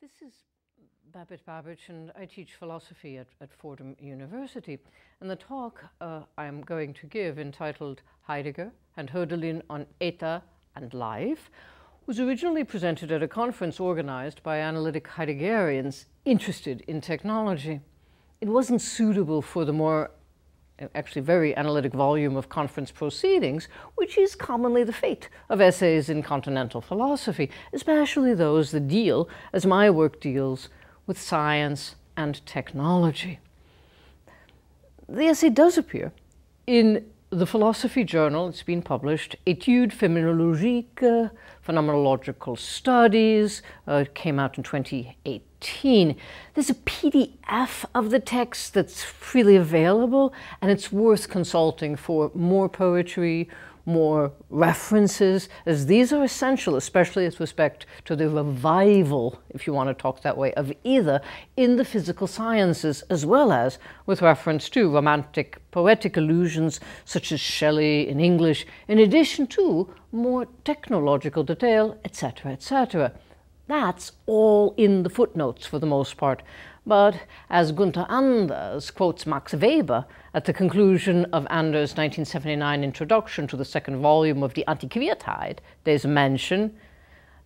This is Babette Babich, and I teach philosophy at, at Fordham University. And the talk uh, I'm going to give, entitled Heidegger and Hölderlin on Ether and Life, was originally presented at a conference organized by analytic Heideggerians interested in technology. It wasn't suitable for the more actually very analytic volume of conference proceedings, which is commonly the fate of essays in continental philosophy, especially those that deal, as my work deals, with science and technology. The essay does appear in the philosophy journal, it's been published, Études Phenoménologiques, Phenomenological Studies, uh, it came out in 2018. There's a PDF of the text that's freely available, and it's worth consulting for more poetry, more references, as these are essential, especially with respect to the revival, if you want to talk that way, of ether in the physical sciences, as well as with reference to romantic poetic allusions such as Shelley in English, in addition to more technological detail, etc., etc. That's all in the footnotes for the most part. But as Gunther Anders quotes Max Weber at the conclusion of Anders' 1979 introduction to the second volume of Die Antiquiertheit, there's a mention,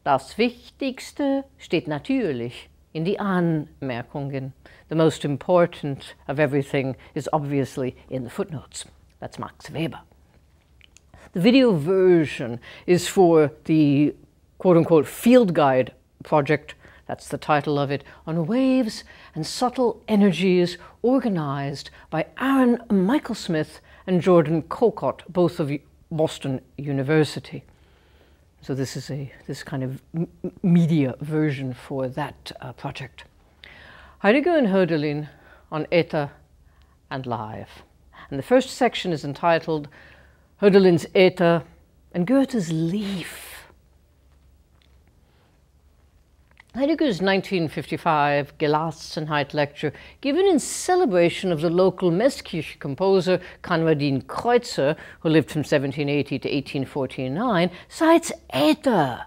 das Wichtigste steht natürlich in die Anmerkungen. The most important of everything is obviously in the footnotes. That's Max Weber. The video version is for the quote unquote field guide project that's the title of it, on waves and subtle energies organized by Aaron Michael Smith and Jordan Kokot, both of Boston University. So this is a this kind of media version for that uh, project. Heidegger and Hölderlin on Ether and Life. And the first section is entitled Hölderlin's Ether and Goethe's Leaf. Heidegger's 1955 Gelassenheit lecture, given in celebration of the local Meßkirch composer Konradin Kreutzer, who lived from 1780 to 1849, cites Ether,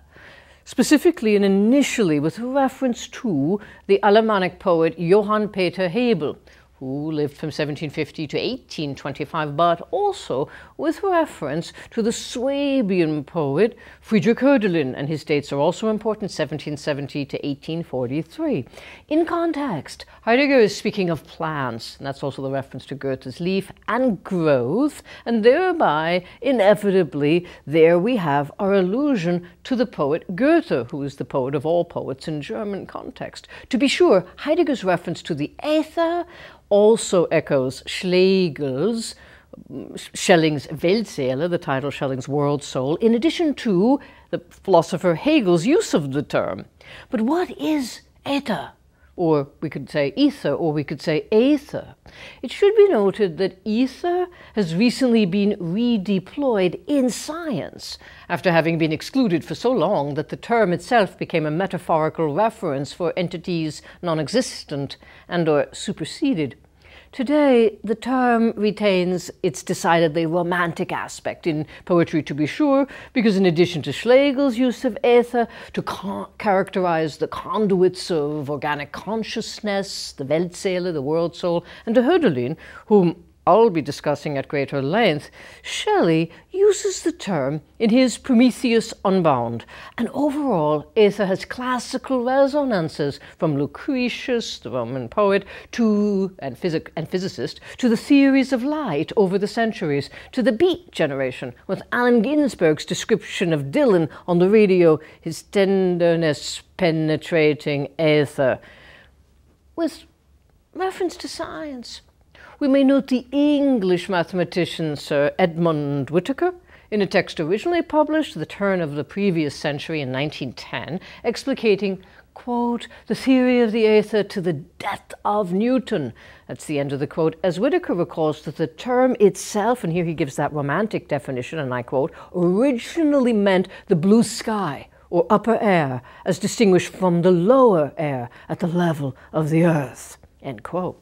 specifically and initially with reference to the Alemannic poet Johann Peter Hebel, who lived from 1750 to 1825, but also with reference to the Swabian poet Friedrich Hölderlin, and his dates are also important, 1770 to 1843. In context, Heidegger is speaking of plants, and that's also the reference to Goethe's leaf, and growth, and thereby, inevitably, there we have our allusion to the poet Goethe, who is the poet of all poets in German context. To be sure, Heidegger's reference to the ether also echoes Schlegel's, mm, Schelling's Weltseele, the title Schelling's World Soul, in addition to the philosopher Hegel's use of the term. But what is ether? Or we could say ether, or we could say aether. It should be noted that ether has recently been redeployed in science after having been excluded for so long that the term itself became a metaphorical reference for entities non-existent and or superseded Today, the term retains its decidedly romantic aspect in poetry, to be sure, because in addition to Schlegel's use of ether to characterize the conduits of organic consciousness, the Weltseele, the world soul, and to Hölderlin, whom I'll be discussing at greater length, Shelley uses the term in his Prometheus Unbound, and overall ether has classical resonances from Lucretius, the Roman poet, to and, physic, and physicist, to the theories of light over the centuries, to the Beat generation, with Allen Ginsberg's description of Dylan on the radio, his tenderness penetrating ether, with reference to science we may note the English mathematician Sir Edmund Whittaker, in a text originally published at the turn of the previous century in 1910, explicating, quote, the theory of the aether to the death of Newton. That's the end of the quote. As Whittaker recalls that the term itself, and here he gives that romantic definition, and I quote, originally meant the blue sky or upper air, as distinguished from the lower air at the level of the earth, end quote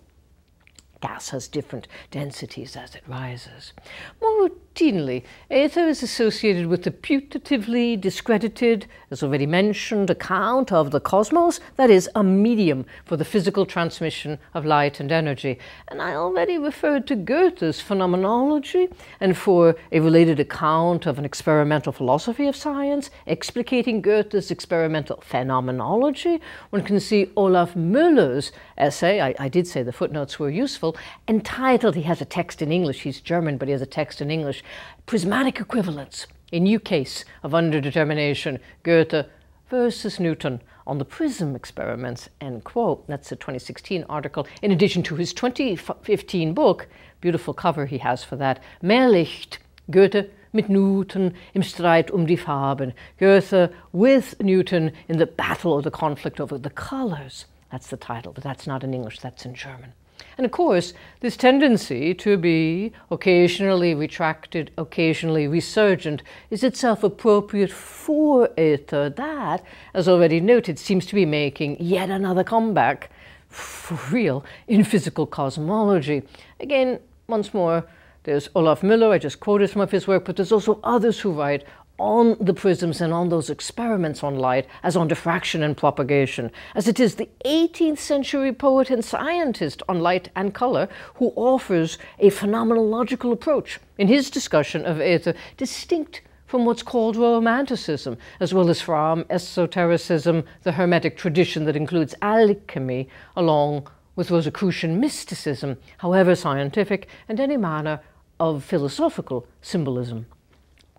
gas has different densities as it rises. More routinely, aether is associated with the putatively discredited, as already mentioned, account of the cosmos, that is, a medium for the physical transmission of light and energy. And I already referred to Goethe's phenomenology, and for a related account of an experimental philosophy of science, explicating Goethe's experimental phenomenology, one can see Olaf Müller's essay, I, I did say the footnotes were useful, entitled, he has a text in English, he's German, but he has a text in English, Prismatic Equivalence, a new case of underdetermination, Goethe versus Newton on the prism experiments, end quote. That's a 2016 article, in addition to his 2015 book, beautiful cover he has for that, Mehr Licht, Goethe mit Newton im Streit um die Farben. Goethe with Newton in the battle or the conflict over the colors. That's the title, but that's not in English, that's in German. And of course, this tendency to be occasionally retracted, occasionally resurgent, is itself appropriate for aether that, as already noted, seems to be making yet another comeback for real in physical cosmology. Again, once more, there's Olaf Müller, I just quoted some of his work, but there's also others who write on the prisms and on those experiments on light as on diffraction and propagation, as it is the 18th century poet and scientist on light and color who offers a phenomenological approach in his discussion of aether distinct from what's called romanticism, as well as from esotericism, the Hermetic tradition that includes alchemy, along with Rosicrucian mysticism, however scientific, and any manner of philosophical symbolism.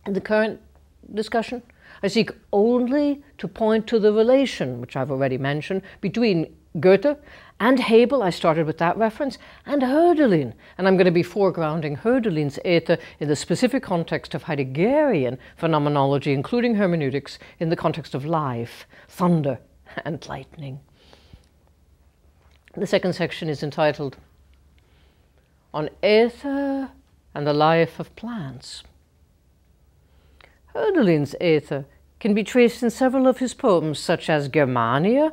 The current discussion. I seek only to point to the relation, which I've already mentioned, between Goethe and Hebel, I started with that reference, and Hölderlin. And I'm going to be foregrounding Hölderlin's aether in the specific context of Heideggerian phenomenology, including hermeneutics, in the context of life, thunder, and lightning. The second section is entitled On Aether and the Life of Plants. Hölderlin's aether can be traced in several of his poems, such as Germania,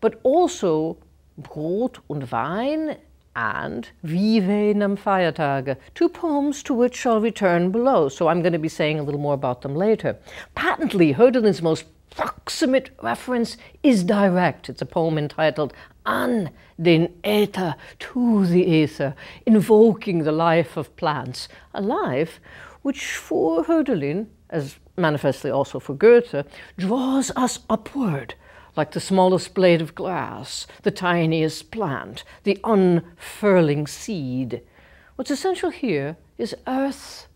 but also Brot und Wein and Wie wenn am Feiertage, two poems to which I'll return below, so I'm going to be saying a little more about them later. Patently, Hölderlin's most proximate reference is direct. It's a poem entitled An den Äther, to the Aether, invoking the life of plants, a life which for Hölderlin as manifestly also for Goethe, draws us upward like the smallest blade of grass, the tiniest plant, the unfurling seed. What's essential here is earth,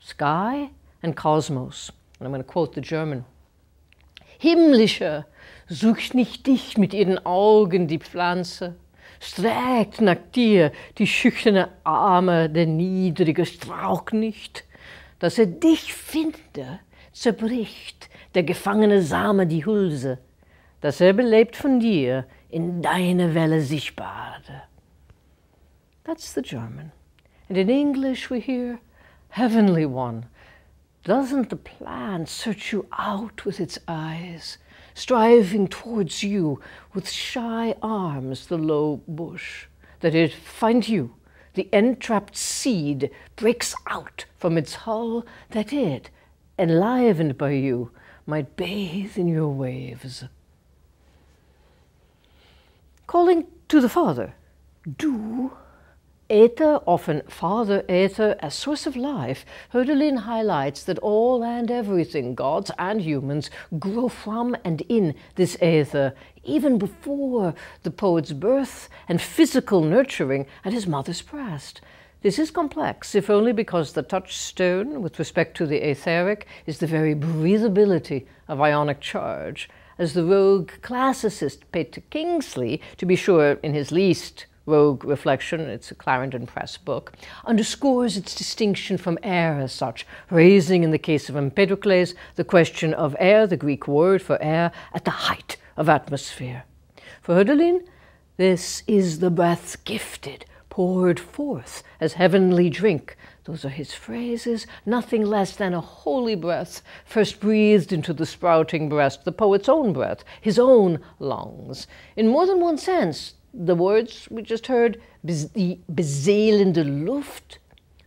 sky, and cosmos. And I'm going to quote the German. Himmlischer, sucht nicht dich mit ihren Augen die Pflanze, streckt nach dir die schüchterne Arme, der niedrige Strauch nicht, dass er dich finde, zerbricht der gefangene Same die Hülse, dass er belebt von dir in deine Welle sich bade. That's the German. And in English we hear, Heavenly One, doesn't the plant search you out with its eyes, striving towards you with shy arms, the low bush, that it find you the entrapped seed breaks out from its hull. That it, enlivened by you, might bathe in your waves. Calling to the Father, do Aether, often Father Ether, as source of life, Hölderlin highlights that all and everything, gods and humans, grow from and in this ether, even before the poet's birth and physical nurturing at his mother's breast. This is complex, if only because the touchstone with respect to the etheric is the very breathability of ionic charge, as the rogue classicist Peter Kingsley, to be sure in his least Rogue Reflection, it's a Clarendon Press book, underscores its distinction from air as such, raising in the case of Empedocles the question of air, the Greek word for air, at the height of atmosphere. For Hölderlin, this is the breath gifted, poured forth as heavenly drink. Those are his phrases, nothing less than a holy breath, first breathed into the sprouting breast, the poet's own breath, his own lungs. In more than one sense, the words we just heard, die beseelende Luft,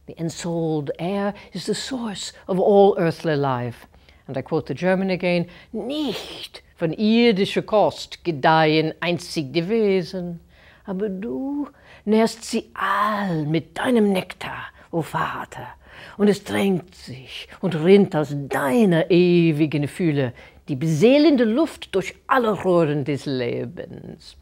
The ensouled air is the source of all earthly life. And I quote the German again, nicht von irdischer Kost gedeihen einzig die Wesen, aber du nährst sie all mit deinem Nektar, o Vater, und es drängt sich und rinnt aus deiner ewigen Fühle die beseelende Luft durch alle Rohren des Lebens.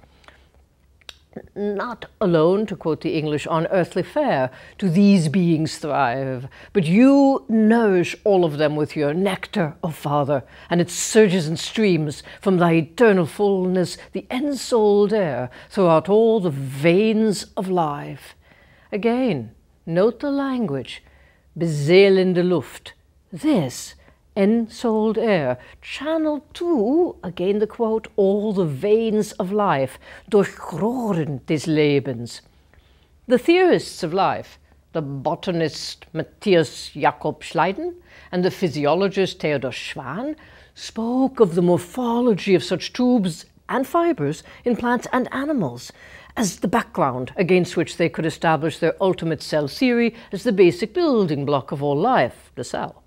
Not alone, to quote the English, on earthly fare do these beings thrive, but you nourish all of them with your nectar, O Father, and it surges and streams from thy eternal fullness, the ensouled air, throughout all the veins of life. Again, note the language, beseelende Luft. This ensouled air. Channel 2, again the quote, all the veins of life, durchrohren des Lebens. The theorists of life, the botanist Matthias Jakob Schleiden and the physiologist Theodor Schwann, spoke of the morphology of such tubes and fibers in plants and animals as the background against which they could establish their ultimate cell theory as the basic building block of all life, the cell.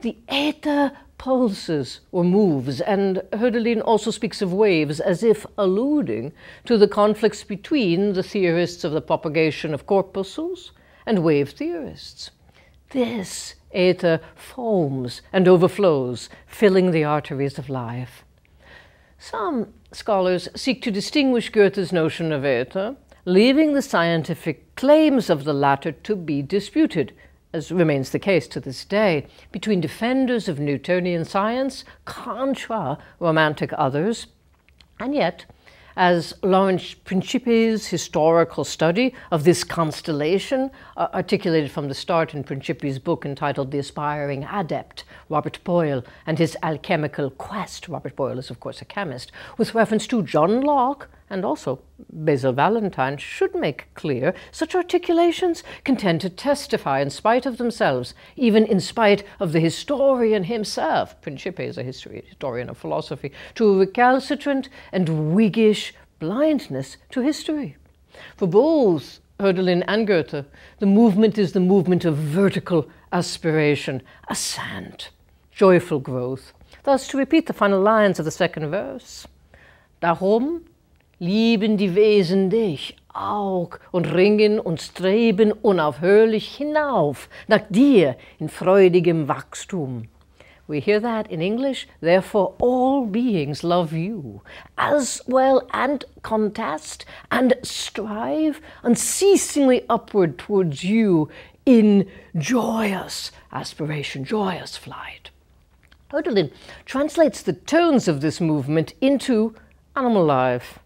The ether pulses or moves, and Hölderlin also speaks of waves as if alluding to the conflicts between the theorists of the propagation of corpuscles and wave theorists. This ether foams and overflows, filling the arteries of life. Some scholars seek to distinguish Goethe's notion of ether, leaving the scientific claims of the latter to be disputed, as remains the case to this day, between defenders of Newtonian science contra romantic others, and yet, as Lawrence Principe's historical study of this constellation, uh, articulated from the start in Principe's book entitled The Aspiring Adept, Robert Boyle, and his alchemical quest, Robert Boyle is, of course, a chemist, with reference to John Locke and also Basil Valentine, should make clear such articulations can tend to testify in spite of themselves, even in spite of the historian himself, Principe is a history, historian of philosophy, to a recalcitrant and Whiggish blindness to history. For both Hölderlin and Goethe, the movement is the movement of vertical aspiration, ascent, joyful growth. Thus, to repeat the final lines of the second verse, Darum lieben die Wesen dich auch und ringen und streben unaufhörlich hinauf nach dir in freudigem Wachstum. We hear that in English, therefore all beings love you, as well and contest and strive unceasingly upward towards you in joyous aspiration, joyous flight. Hölderlin translates the tones of this movement into animal life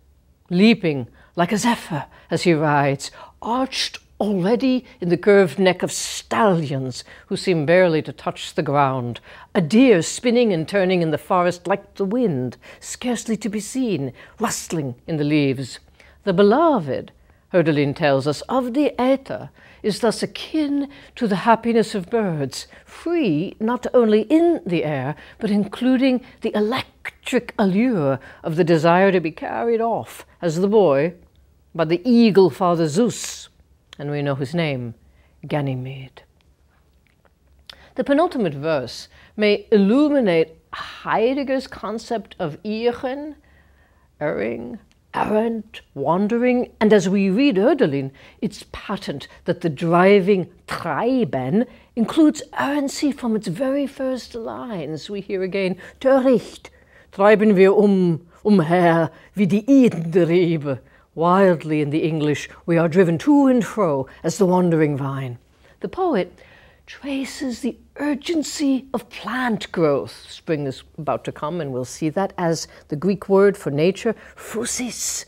leaping like a zephyr as he rides, arched already in the curved neck of stallions who seem barely to touch the ground, a deer spinning and turning in the forest like the wind, scarcely to be seen, rustling in the leaves. The beloved, Hölderlin tells us, of the ether is thus akin to the happiness of birds, free not only in the air, but including the electric allure of the desire to be carried off as the boy by the eagle father Zeus, and we know his name, Ganymede. The penultimate verse may illuminate Heidegger's concept of irren, erring, errant, wandering, and as we read Hölderlin, it's patent that the driving treiben includes errancy from its very first lines. We hear again, Töricht, treiben wir um, umher, wie die Eden Wildly in the English, we are driven to and fro as the wandering vine. The poet traces the urgency of plant growth. Spring is about to come, and we'll see that as the Greek word for nature, phusis.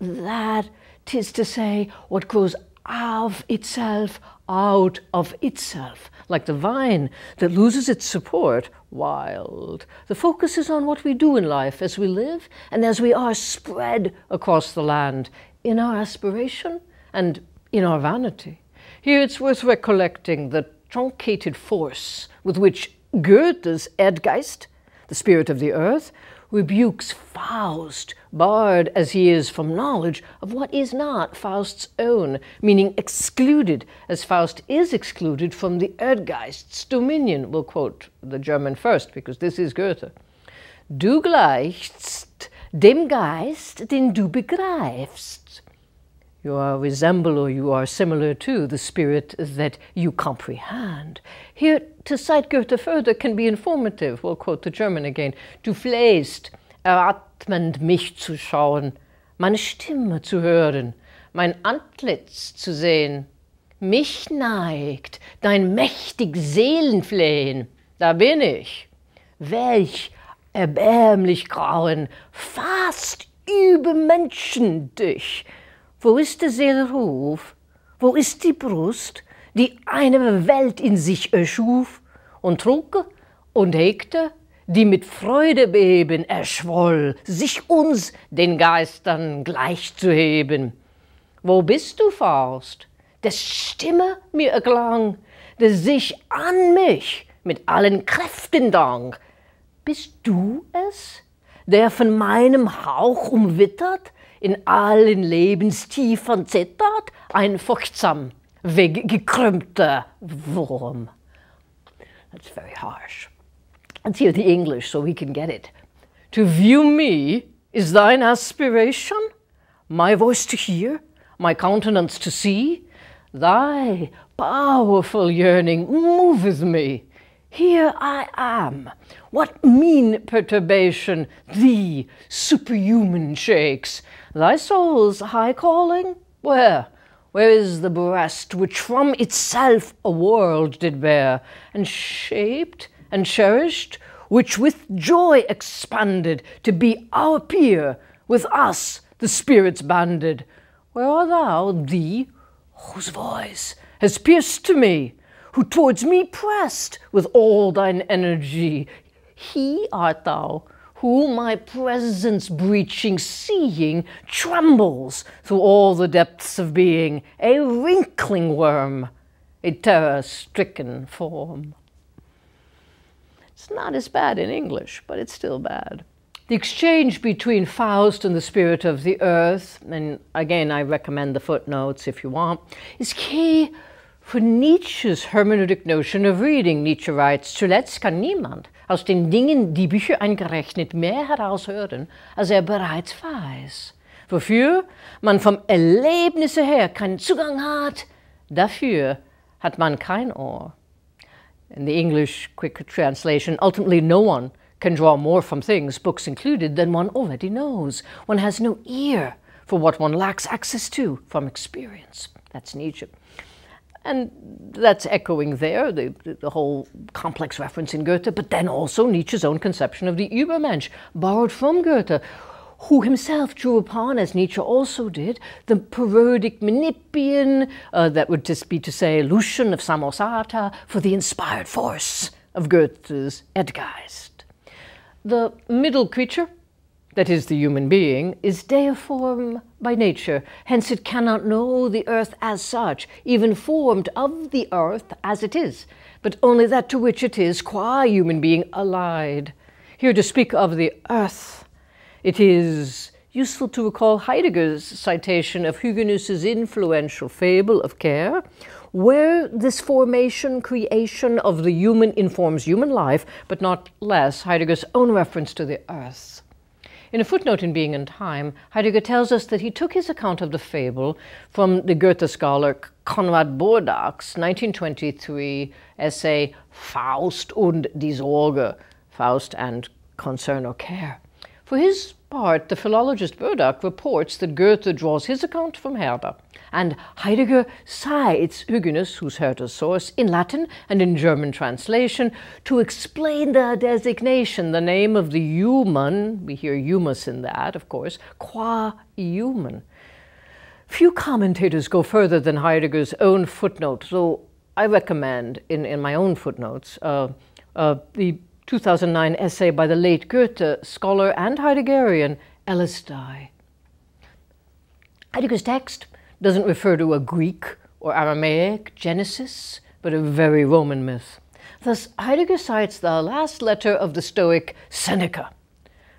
That tis to say, what grows of itself, out of itself, like the vine that loses its support, wild. The focus is on what we do in life as we live and as we are spread across the land in our aspiration and in our vanity. Here it's worth recollecting that truncated force with which Goethe's Erdgeist, the spirit of the earth, rebukes Faust, barred as he is from knowledge of what is not Faust's own, meaning excluded, as Faust is excluded from the Erdgeist's dominion. We'll quote the German first, because this is Goethe. Du gleichst dem Geist, den du begreifst. You are resemble or you are similar to the spirit that you comprehend. Here, to cite Goethe further can be informative. We'll quote the German again. Du flehst, eratmend mich zu schauen, meine Stimme zu hören, mein Antlitz zu sehen. Mich neigt dein mächtig Seelenflehen. Da bin ich. Welch erbärmlich grauen, fast übermenschendig. Wo ist der Seelenruf? Wo ist die Brust, die eine Welt in sich erschuf und trug und hegte, die mit Freudebeben erschwoll, sich uns, den Geistern, gleichzuheben? Wo bist du, Faust, des Stimme mir erklang, der sich an mich mit allen Kräften dank, bist du es, der von meinem Hauch umwittert, in allen Lebenstiefern zittert, ein furchtsam weggekrümmter Wurm? That's very harsh. Let's hear the English so we can get it. To view me is thine aspiration, my voice to hear, my countenance to see. Thy powerful yearning moveth me. Here I am. What mean perturbation thee, superhuman, shakes? Thy soul's high calling? Where? Where is the breast which from itself a world did bear, and shaped and cherished, which with joy expanded to be our peer, with us the spirits banded? Where art thou, thee, whose voice has pierced to me? Who towards me pressed with all thine energy. He art thou, who my presence breaching, seeing, trembles through all the depths of being, a wrinkling worm, a terror stricken form. It's not as bad in English, but it's still bad. The exchange between Faust and the spirit of the earth, and again I recommend the footnotes if you want, is key for Nietzsches hermeneutic notion of reading. Nietzsche writes, zuletzt kann niemand aus den Dingen, die Bücher eingerechnet, mehr heraushören, als er bereits weiß. Wofür man vom Erlebnisse her keinen Zugang hat, dafür hat man kein Ohr. In the English quick translation, ultimately no one can draw more from things, books included, than one already knows. One has no ear for what one lacks access to from experience. That's Nietzsche. And that's echoing there, the, the whole complex reference in Goethe, but then also Nietzsche's own conception of the Übermensch, borrowed from Goethe, who himself drew upon, as Nietzsche also did, the parodic Menippean, uh, that would just be to say Lucian of Samosata, for the inspired force of Goethe's Erdgeist. The middle creature, that is, the human being, is deiform by nature, hence it cannot know the earth as such, even formed of the earth as it is, but only that to which it is, qua human being, allied. Here to speak of the earth, it is useful to recall Heidegger's citation of Hyginus's influential fable of care, where this formation, creation of the human informs human life, but not less Heidegger's own reference to the earth. In a footnote in Being and Time, Heidegger tells us that he took his account of the fable from the Goethe scholar Konrad Burdach's 1923 essay Faust und die Sorge, Faust and Concern or Care. For his part, the philologist Burdach reports that Goethe draws his account from Herder, and Heidegger cites Hyginus, who's Herder's source, in Latin and in German translation to explain the designation, the name of the human, we hear humus in that, of course, qua human. Few commentators go further than Heidegger's own footnote, so I recommend in, in my own footnotes uh, uh, the 2009 essay by the late Goethe scholar and Heideggerian Ellis Dye. Heidegger's text doesn't refer to a Greek or Aramaic Genesis, but a very Roman myth. Thus, Heidegger cites the last letter of the Stoic Seneca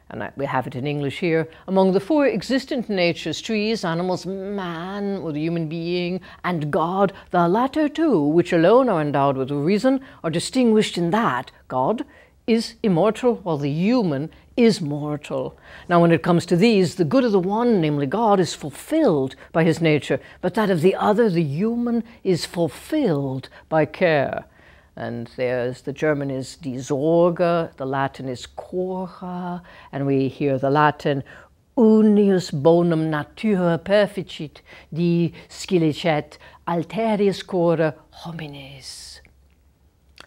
and we have it in English here, among the four existent natures, trees, animals, man, or the human being, and God, the latter two, which alone are endowed with reason, are distinguished in that God is immortal while the human is mortal. Now, when it comes to these, the good of the one, namely God, is fulfilled by his nature, but that of the other, the human, is fulfilled by care. And there's the German is die Sorge, the Latin is cura, and we hear the Latin unius bonum natura perficit, die scilicet alterius cura homines.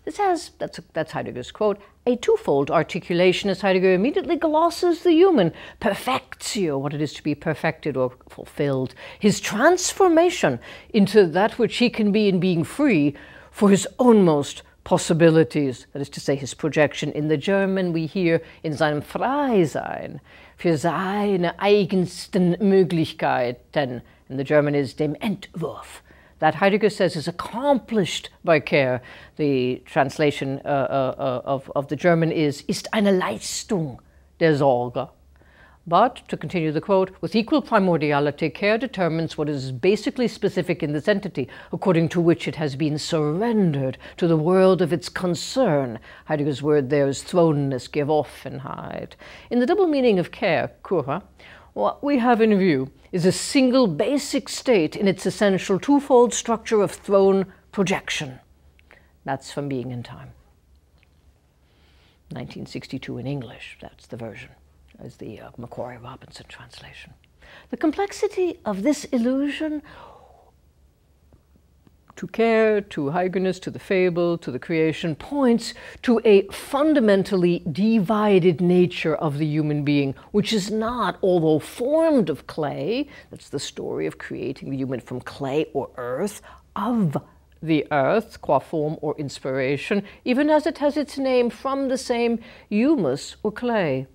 This has, that's, that's Heidegger's quote, a twofold articulation as Heidegger immediately glosses the human, perfectio, what it is to be perfected or fulfilled, his transformation into that which he can be in being free for his own most possibilities, that is to say, his projection. In the German, we hear in seinem Freisein, für seine eigensten Möglichkeiten. In the German is dem Entwurf. That Heidegger says is accomplished by care. The translation uh, uh, uh of, of the German is, ist eine Leistung der Sorge. But, to continue the quote, with equal primordiality, care determines what is basically specific in this entity, according to which it has been surrendered to the world of its concern. Heidegger's word there is thrownness, Geworfenheit. In the double meaning of care, cura, what we have in view is a single basic state in its essential twofold structure of thrown projection. That's from Being and Time. 1962 in English, that's the version as the uh, Macquarrie Robinson translation. The complexity of this illusion to care, to Hyginus, to the fable, to the creation, points to a fundamentally divided nature of the human being, which is not, although formed of clay, that's the story of creating the human from clay or earth, of the earth, qua form or inspiration, even as it has its name from the same humus or clay.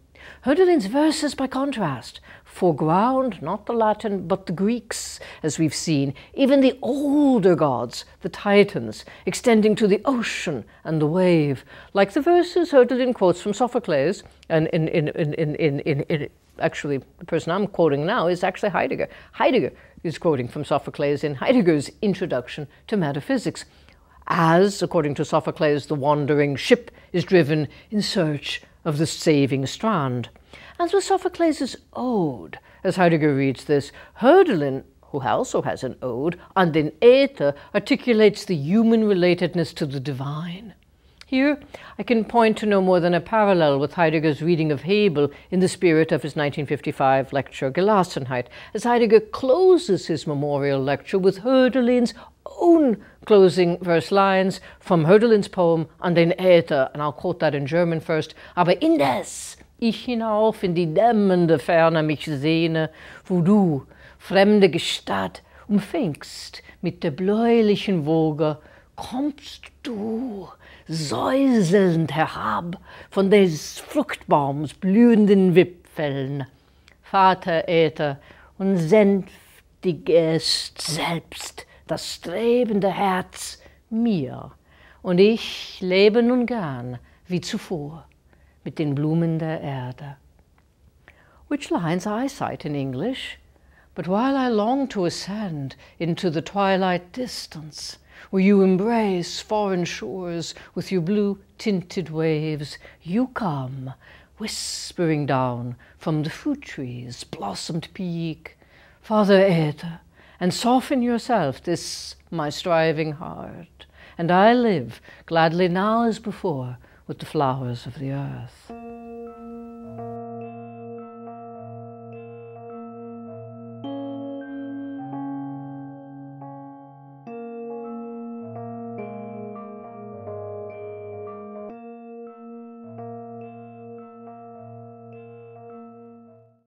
Hölderlin's verses, by contrast, foreground not the Latin, but the Greeks, as we've seen, even the older gods, the Titans, extending to the ocean and the wave, like the verses Hölderlin quotes from Sophocles, and in, in, in, in, in, in, in actually the person I'm quoting now is actually Heidegger. Heidegger is quoting from Sophocles in Heidegger's introduction to metaphysics, as, according to Sophocles, the wandering ship is driven in search of the saving strand. As with Sophocles' ode, as Heidegger reads this, Hölderlin, who also has an ode, An den Äther, articulates the human relatedness to the divine. Here, I can point to no more than a parallel with Heidegger's reading of Hebel in the spirit of his 1955 lecture Gelassenheit, as Heidegger closes his memorial lecture with Hölderlin's own closing verse lines from Hölderlin's poem An den Äther, and I'll quote that in German first. Aber indes ich hinauf in die dämmende Ferne mich sehne, wo du, fremde Gestalt, umfängst mit der bläulichen Woge, kommst du säuselnd herab von des Fruchtbaums blühenden Wipfeln. Vater Äther, und sänftigest selbst das strebende Herz mir, und ich lebe nun gern wie zuvor mit den Blumen der Erde. Which lines I cite in English, but while I long to ascend into the twilight distance, where you embrace foreign shores with your blue tinted waves, you come whispering down from the fruit tree's blossomed peak, Father Aether, and soften yourself this my striving heart, and I live gladly now as before with the flowers of the earth.